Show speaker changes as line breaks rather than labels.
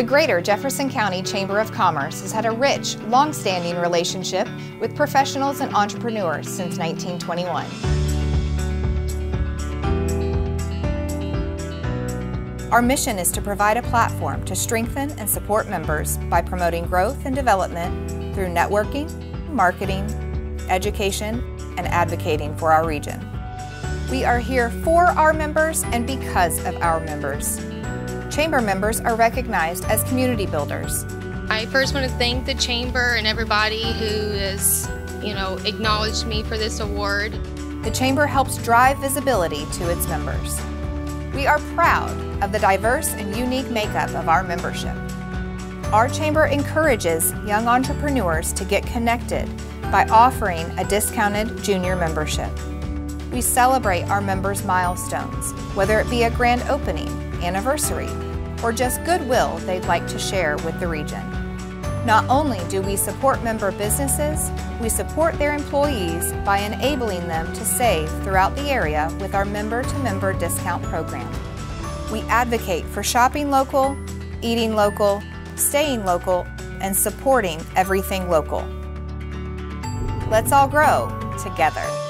The Greater Jefferson County Chamber of Commerce has had a rich, long-standing relationship with professionals and entrepreneurs since 1921. Our mission is to provide a platform to strengthen and support members by promoting growth and development through networking, marketing, education, and advocating for our region. We are here for our members and because of our members. Chamber members are recognized as community builders.
I first want to thank the Chamber and everybody who has, you know, acknowledged me for this award.
The Chamber helps drive visibility to its members. We are proud of the diverse and unique makeup of our membership. Our Chamber encourages young entrepreneurs to get connected by offering a discounted junior membership. We celebrate our members' milestones, whether it be a grand opening, anniversary, or just goodwill they'd like to share with the region. Not only do we support member businesses, we support their employees by enabling them to save throughout the area with our member-to-member -member discount program. We advocate for shopping local, eating local, staying local, and supporting everything local. Let's all grow together.